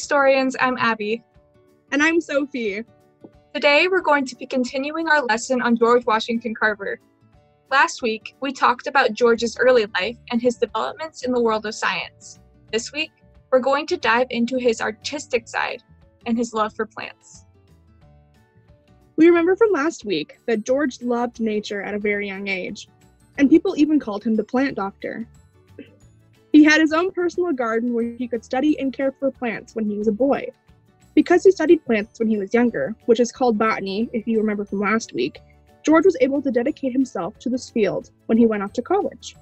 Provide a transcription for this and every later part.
historians, I'm Abby. And I'm Sophie. Today, we're going to be continuing our lesson on George Washington Carver. Last week, we talked about George's early life and his developments in the world of science. This week, we're going to dive into his artistic side and his love for plants. We remember from last week that George loved nature at a very young age, and people even called him the plant doctor. He had his own personal garden where he could study and care for plants when he was a boy. Because he studied plants when he was younger, which is called botany, if you remember from last week, George was able to dedicate himself to this field when he went off to college.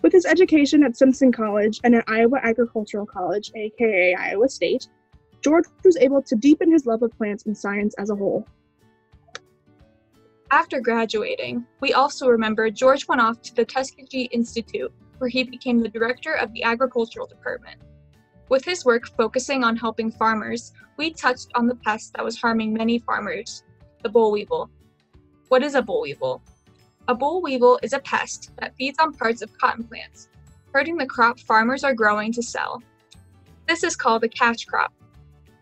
With his education at Simpson College and at Iowa Agricultural College, aka Iowa State, George was able to deepen his love of plants and science as a whole. After graduating, we also remember George went off to the Tuskegee Institute, where he became the director of the agricultural department. With his work focusing on helping farmers, we touched on the pest that was harming many farmers the boll weevil. What is a boll weevil? A boll weevil is a pest that feeds on parts of cotton plants, hurting the crop farmers are growing to sell. This is called a cash crop,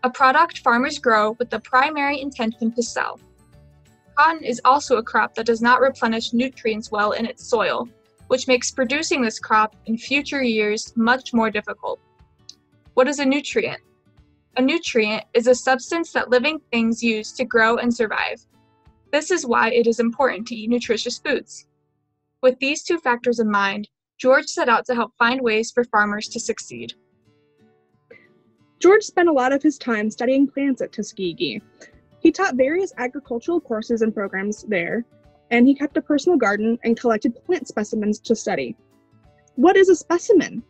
a product farmers grow with the primary intention to sell. Cotton is also a crop that does not replenish nutrients well in its soil, which makes producing this crop in future years much more difficult. What is a nutrient? A nutrient is a substance that living things use to grow and survive. This is why it is important to eat nutritious foods. With these two factors in mind, George set out to help find ways for farmers to succeed. George spent a lot of his time studying plants at Tuskegee. He taught various agricultural courses and programs there, and he kept a personal garden and collected plant specimens to study. What is a specimen?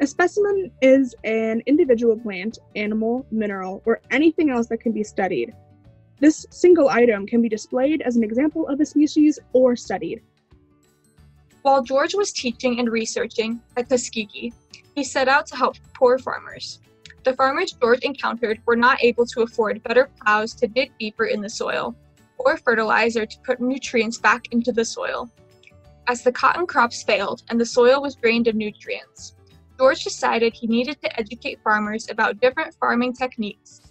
A specimen is an individual plant, animal, mineral, or anything else that can be studied. This single item can be displayed as an example of a species or studied. While George was teaching and researching at Tuskegee, he set out to help poor farmers. The farmers George encountered were not able to afford better plows to dig deeper in the soil, or fertilizer to put nutrients back into the soil. As the cotton crops failed and the soil was drained of nutrients, George decided he needed to educate farmers about different farming techniques.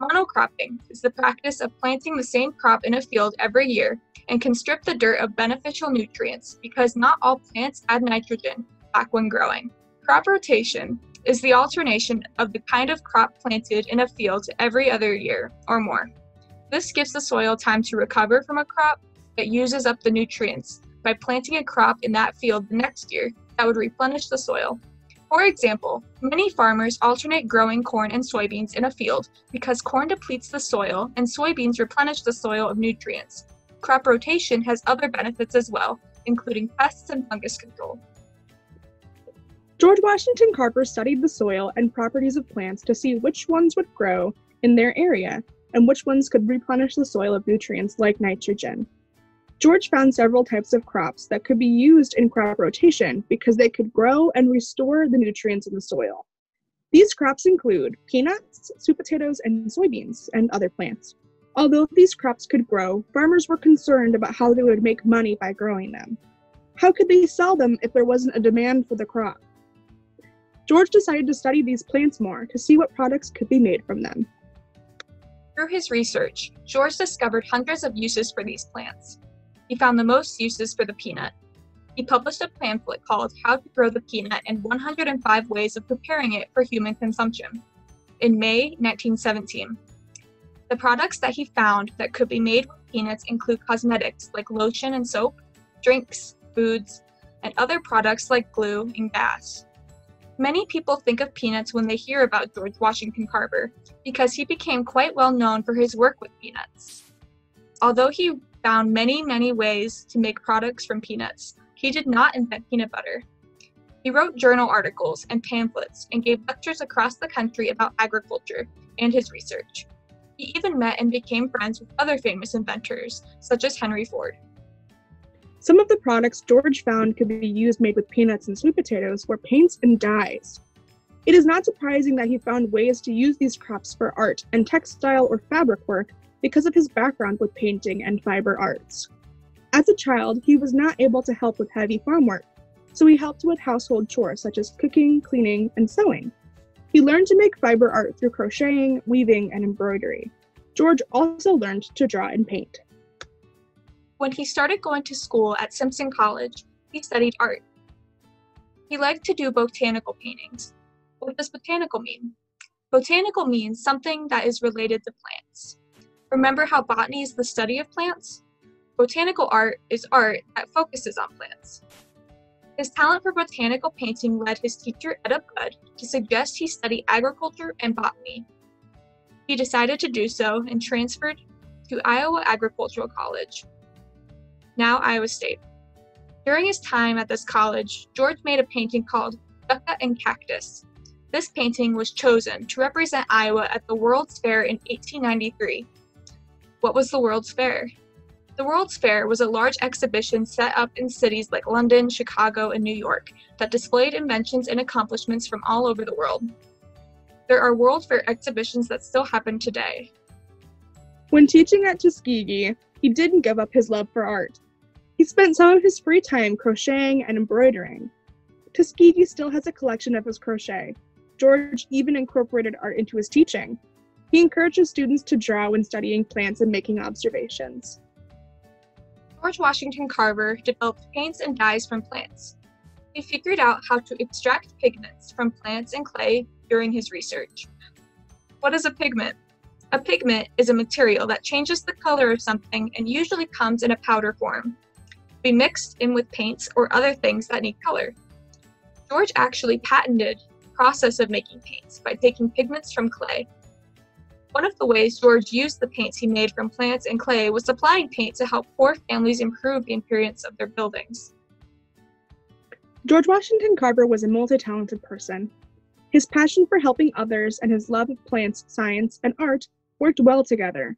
Monocropping is the practice of planting the same crop in a field every year and can strip the dirt of beneficial nutrients because not all plants add nitrogen back when growing. Crop rotation is the alternation of the kind of crop planted in a field every other year or more. This gives the soil time to recover from a crop that uses up the nutrients by planting a crop in that field the next year that would replenish the soil. For example, many farmers alternate growing corn and soybeans in a field because corn depletes the soil and soybeans replenish the soil of nutrients. Crop rotation has other benefits as well, including pests and fungus control. George Washington Carver studied the soil and properties of plants to see which ones would grow in their area and which ones could replenish the soil of nutrients like nitrogen. George found several types of crops that could be used in crop rotation because they could grow and restore the nutrients in the soil. These crops include peanuts, sweet potatoes, and soybeans, and other plants. Although these crops could grow, farmers were concerned about how they would make money by growing them. How could they sell them if there wasn't a demand for the crop? George decided to study these plants more to see what products could be made from them. Through his research, George discovered hundreds of uses for these plants. He found the most uses for the peanut. He published a pamphlet called How to Grow the Peanut and 105 Ways of Preparing It for Human Consumption in May 1917. The products that he found that could be made with peanuts include cosmetics like lotion and soap, drinks, foods, and other products like glue and gas. Many people think of peanuts when they hear about George Washington Carver because he became quite well known for his work with peanuts. Although he found many, many ways to make products from peanuts, he did not invent peanut butter. He wrote journal articles and pamphlets and gave lectures across the country about agriculture and his research. He even met and became friends with other famous inventors, such as Henry Ford. Some of the products George found could be used made with peanuts and sweet potatoes were paints and dyes. It is not surprising that he found ways to use these crops for art and textile or fabric work because of his background with painting and fiber arts. As a child, he was not able to help with heavy farm work, so he helped with household chores such as cooking, cleaning, and sewing. He learned to make fiber art through crocheting, weaving, and embroidery. George also learned to draw and paint. When he started going to school at Simpson College, he studied art. He liked to do botanical paintings. What does botanical mean? Botanical means something that is related to plants. Remember how botany is the study of plants? Botanical art is art that focuses on plants. His talent for botanical painting led his teacher, Etta Budd, to suggest he study agriculture and botany. He decided to do so and transferred to Iowa Agricultural College, now Iowa State. During his time at this college, George made a painting called Yucca and Cactus. This painting was chosen to represent Iowa at the World's Fair in 1893. What was the World's Fair? The World's Fair was a large exhibition set up in cities like London, Chicago, and New York that displayed inventions and accomplishments from all over the world. There are World Fair exhibitions that still happen today. When teaching at Tuskegee, he didn't give up his love for art. He spent some of his free time crocheting and embroidering. Tuskegee still has a collection of his crochet. George even incorporated art into his teaching. He encourages students to draw when studying plants and making observations. George Washington Carver developed paints and dyes from plants. He figured out how to extract pigments from plants and clay during his research. What is a pigment? A pigment is a material that changes the color of something and usually comes in a powder form be mixed in with paints or other things that need color. George actually patented the process of making paints by taking pigments from clay. One of the ways George used the paints he made from plants and clay was supplying paint to help poor families improve the appearance of their buildings. George Washington Carver was a multi talented person. His passion for helping others and his love of plants, science, and art worked well together.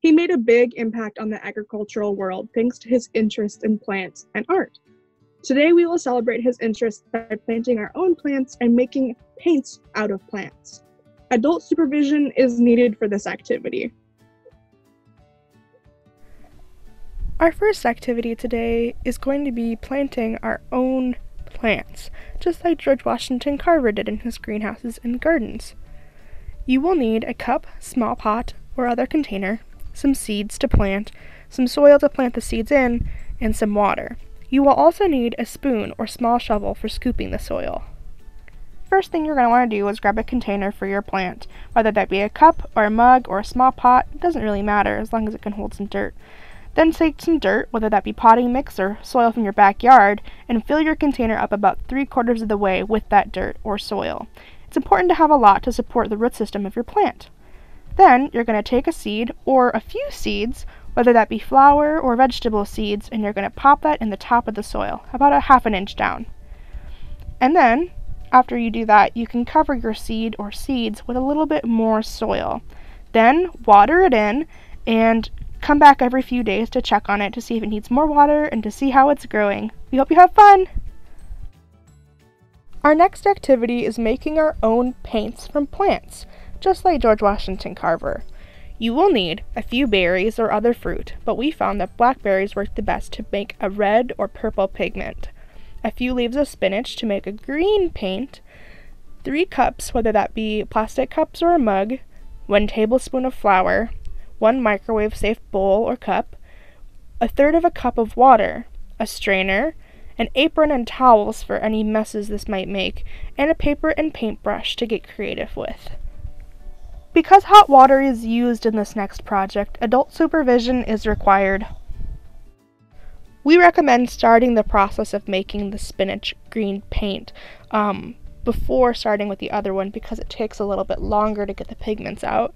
He made a big impact on the agricultural world thanks to his interest in plants and art. Today, we will celebrate his interest by planting our own plants and making paints out of plants. Adult supervision is needed for this activity. Our first activity today is going to be planting our own plants, just like George Washington Carver did in his greenhouses and gardens. You will need a cup, small pot, or other container, some seeds to plant, some soil to plant the seeds in, and some water. You will also need a spoon or small shovel for scooping the soil. First thing you're going to want to do is grab a container for your plant, whether that be a cup or a mug or a small pot, it doesn't really matter as long as it can hold some dirt. Then take some dirt, whether that be potting mix or soil from your backyard, and fill your container up about three quarters of the way with that dirt or soil. It's important to have a lot to support the root system of your plant. Then you're going to take a seed or a few seeds, whether that be flower or vegetable seeds, and you're going to pop that in the top of the soil, about a half an inch down. And then, after you do that, you can cover your seed or seeds with a little bit more soil. Then water it in and come back every few days to check on it to see if it needs more water and to see how it's growing. We hope you have fun! Our next activity is making our own paints from plants just like George Washington Carver. You will need a few berries or other fruit, but we found that blackberries work the best to make a red or purple pigment, a few leaves of spinach to make a green paint, three cups, whether that be plastic cups or a mug, one tablespoon of flour, one microwave safe bowl or cup, a third of a cup of water, a strainer, an apron and towels for any messes this might make, and a paper and paintbrush to get creative with. Because hot water is used in this next project, adult supervision is required. We recommend starting the process of making the spinach green paint um, before starting with the other one because it takes a little bit longer to get the pigments out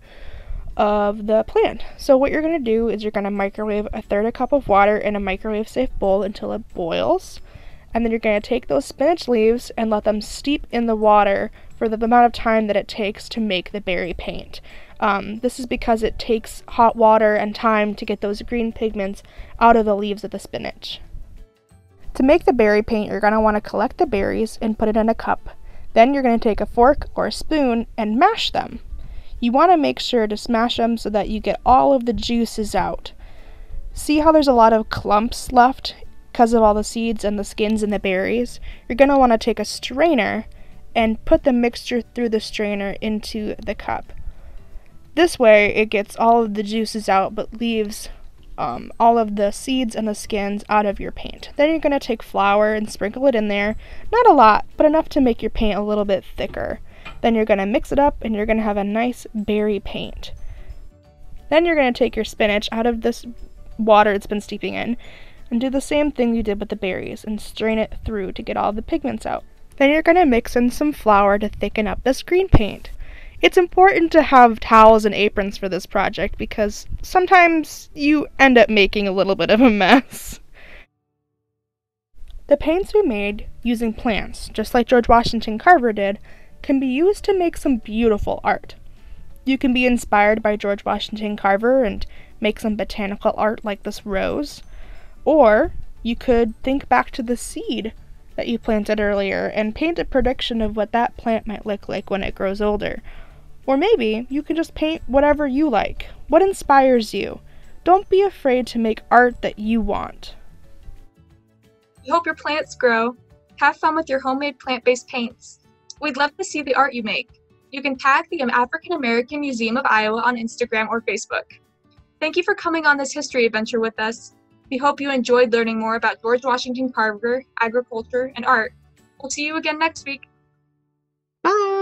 of the plant. So what you're going to do is you're going to microwave a third a cup of water in a microwave safe bowl until it boils. And then you're going to take those spinach leaves and let them steep in the water for the amount of time that it takes to make the berry paint. Um, this is because it takes hot water and time to get those green pigments out of the leaves of the spinach. To make the berry paint, you're going to want to collect the berries and put it in a cup. Then you're going to take a fork or a spoon and mash them. You want to make sure to smash them so that you get all of the juices out. See how there's a lot of clumps left because of all the seeds and the skins and the berries? You're going to want to take a strainer and put the mixture through the strainer into the cup. This way, it gets all of the juices out but leaves um, all of the seeds and the skins out of your paint. Then you're going to take flour and sprinkle it in there. Not a lot, but enough to make your paint a little bit thicker. Then you're going to mix it up and you're going to have a nice berry paint. Then you're going to take your spinach out of this water it's been steeping in and do the same thing you did with the berries and strain it through to get all the pigments out. Then you're going to mix in some flour to thicken up this green paint. It's important to have towels and aprons for this project because sometimes you end up making a little bit of a mess. The paints we made using plants, just like George Washington Carver did, can be used to make some beautiful art. You can be inspired by George Washington Carver and make some botanical art like this rose, or you could think back to the seed that you planted earlier and paint a prediction of what that plant might look like when it grows older, or maybe you can just paint whatever you like. What inspires you? Don't be afraid to make art that you want. We hope your plants grow. Have fun with your homemade plant based paints. We'd love to see the art you make. You can tag the African American Museum of Iowa on Instagram or Facebook. Thank you for coming on this history adventure with us. We hope you enjoyed learning more about George Washington Carver, agriculture, and art. We'll see you again next week. Bye!